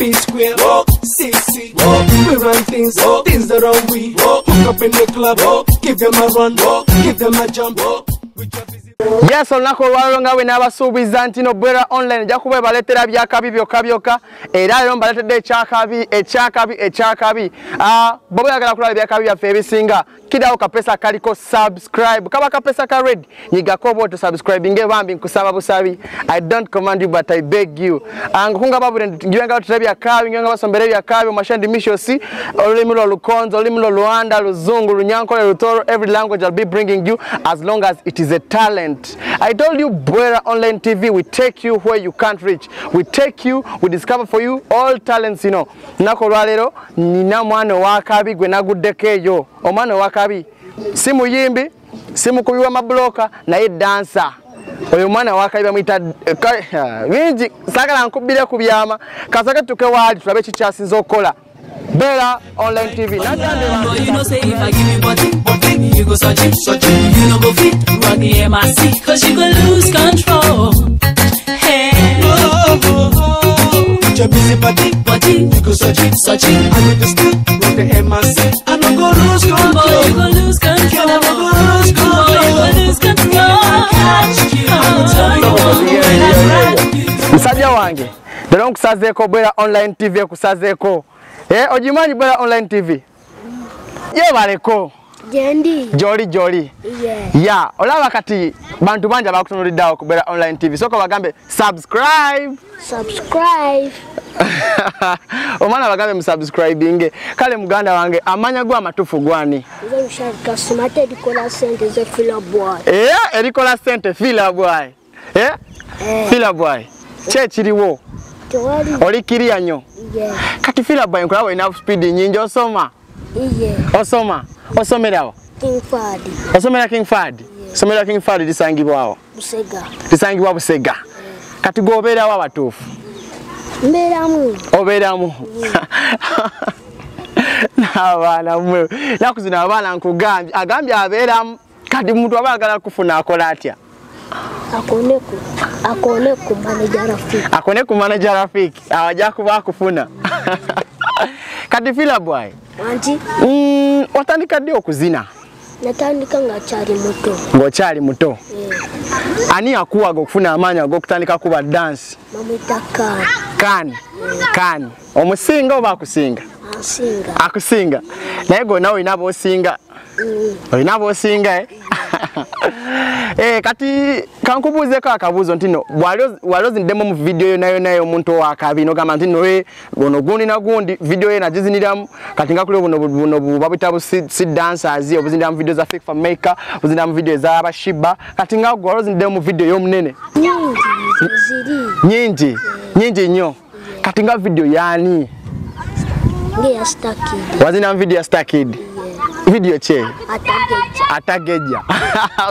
P square, CC. We run things, things that are we. Hook up in the club, give them a run, give them a jump. With your busy- yes olunaku olwaliro nga bwe naabasuubiza nti no bwera online ejja kuba ebaleetera byakabi byokka byokka era lero mbaleetedde ekyakabi ekyakabi ekyakabi Ah, bwe oyagala kulaba ebyakabi byaffe ebisinga kirawo kapesa kaliko subscribe. Kaba kapesa ka red nyigako subscribe. Nge bambi nkusaba busabi i don't command you but i beg you. Ah, ngakunga babule ngibenga batutera byakabi ngibenga basombera ebyakabi omashandi mishosi olulimi lukonzo olulimi loluwanda luzungu lunyankole lutoro every language i'll be bringing you as long as it is a talent. I told you bwera online tv we take you where you can't reach. We take you we discover for you all talents you know. Nako lwalero nina mwana wakabi gwe naguddeko eyo omwana owakabi si muyimbi si mukubi w'amabulooka naye dansa oyo mwana wakabi bamuyita eh, ka- ah, bingi saagala nkubire ku byama. Kasake tuke waali tulabe kikyasinza okukola bela online tv Boy, you know say if I give you body, body, you go search it, search it. You know go fit, run the MIC, cause you go lose control. Hey, With your busy body, body, you go search it, search it. I go to school, run the MRC, lero nkusazeeko bwera online tv ekusazeeko Eh, ogimanyi bwera online tv yebaleko Jendi. gyoli gyoli. Yeah. ya olaba kati bantu bangi abakutunuliddeawo ku bwera online tv soka bagambe subscribe. Subscribe. omwana bagambe musubscribinge kale muganda wange amanya gwe amatufu gwani? Erikola sente fila bwayi Eh? fila bwayi kyekiriwo. Oli kiriya nnyo Yeah. kati fila bwayi nkulaba olina speed nyingi osoma. Osoma. Osomerawo King Fadi. osomera king fad somero king fad lisangibwawo lisangibwa busega. Kati gwobeerawo abatuufu obeeramu. N'abaana mwe naku zino abaana nkugambye agambye abeeramu. Kati muntu aba agala kufuna akola atya Akoneku. Manager rafiki. akone ku manager rafiki. Awajja kuba akufuna kati fila bwayi Anti mm, watandika ddi okuzina natandika nga kyali muto. ng'okyali muto. Yeah. ani yakuwaga okufuna amaanyi ag'okutandika kuba dansi Mamwita Kani. kaani kaani omusinga oba akusinga? Ansinga. akusinga. Naye gonna olina b'osinga Mm. olina b'osinga eh? eh, kati kankubuuzeko akabuuzo nti no bwali- wali oziniddemu mu vidiyo yona yona y'omuntu owakabi nogamba nti noe ono gundi na gundi vidiyo ye nagiziniramu. Kati nga kuli buno buno bu- babuyita bu si si dancers obuzinira mu vidiyo za fake maker obuzinira mu vidiyo ez'abashiba kati nga gwe wali oziniddemu mu vidiyo y'omunene? Nyingi ziri. nyingi nyingi nnyo. Kati nga vidiyo yaani? Ngeya stakid. wazina mu vidiyo ya stakid video che? Atageja.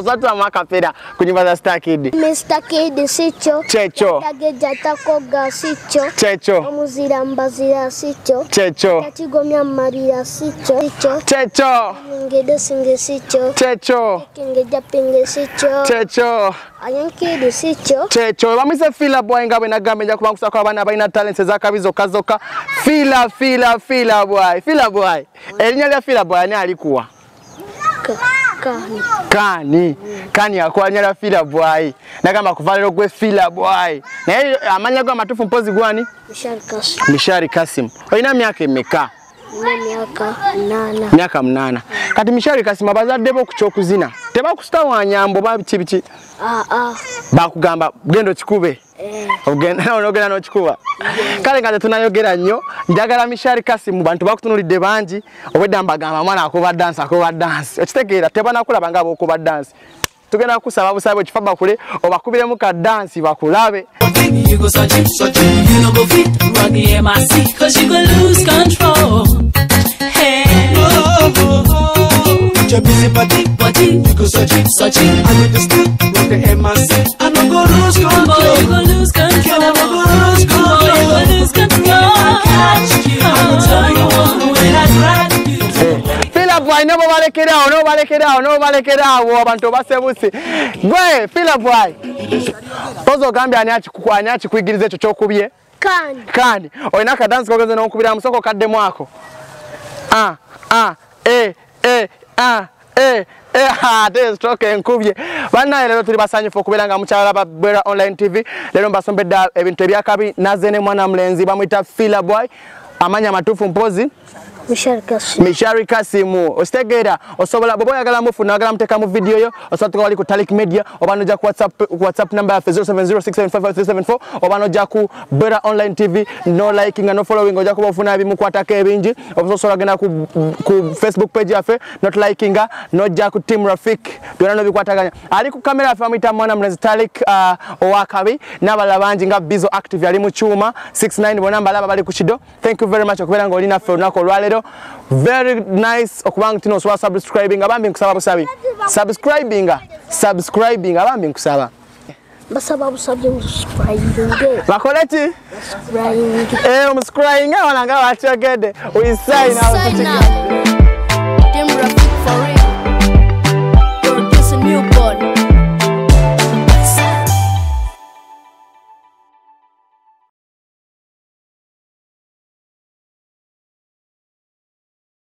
Watu wa makapera kunyumba za Star Kid Mr Kid sicho. Checho. Atageja takoga sicho. Checho. Muzira mbazira sicho. Checho. Tatigomya maria sicho. Sicho. Checho. Ngede singe sicho. Checho. Kingeja pinge sicho. Checho. Anyankidi sicho. Checho. Bamwise fila boy ngabe na game nja kubangusa kwa bana baina talents zakabizokazoka fila fila fila boy. Fila boy. Elinya fila boy ani aliku. Ka- Kani. kani lya fila boy nagamba kuva lero gwe fila boy naye amanya go amatufu mpozi gwani? Mishari kasi. mishari kasim. Olina myaka emeka? Myaka munaana. Kati mishari kasim abazadde bo ku kyokuzina tebakusitawanyambo ba biki Ah ah. bakugamba genda okikube onogenda n'okikuba kale nga tetunayogera nnyo njagala mishari kasimu bantu bakutunulidde bangi obwedda mbagamba mwana akuba dansi akuba dansi okitegeera tebanakulaba nga bokuba dansi tugenda kusaba busabe ekifa bakule obakubiremu ka dansi bakulabe You go search it, search it. You know go fit, run the MIC, cause you go lose control. Hey, With your busy body, body, you go search it, search it. I school, run the MRC, Philip Wine nobo balekeraawo nobo balekeraawo nobo balekeraawo abantu obasebusi gwe Philip Wine pozi ogambye ani akiku- ani akikuyigiriza ekyo kyokubye Kandi. kandi. Olina akadansi kogenze nokubira musoko kaddemu ako Ah, ah, eh, eh, ah, eh, eh, ah, ate stroke enkubye bannaye leero tuli basanyufu okubeera nga mukyala ba bwera online tv leero mbasombedde ebintu ebyakabi naze ne mwana mulenzi bamuyita fila boy. Amanya amatuufu mpozi. Mishari kasimu ositegeera osobola bwoba oyagala mufuna oyagala muteeka mu vidiyo yo. Osobola tuka wali ku talik media. Oba nojja ku whatsapp, number yaffe 0706755374 oba nojja ku bera online tv no likinga no following ojja kuba ofuna ebimukwatako ebingi. Oba osobola genda ku, ku facebook page yaffe not likinga nojja ku team rafik. Byonna nobikwataganya ali ku kamera yaffe bamuyita mwana mulenzi talik uh, owakabi. N'abalala bangi nga bizo active ali mu kyuma. 69 bonna mbalaba bali ku kido thank you very much. Okubeera nga oli naffe olunaku olwaleero video very nice okubanga ntino osobola subscribing? Abambi nkusaba busabi. Subscribinga ah. subscribing abambi nkusaba. Basaba busabye musubscribinge bakole ki? Eh omusubscribinga wananga bakyogedde we sign out.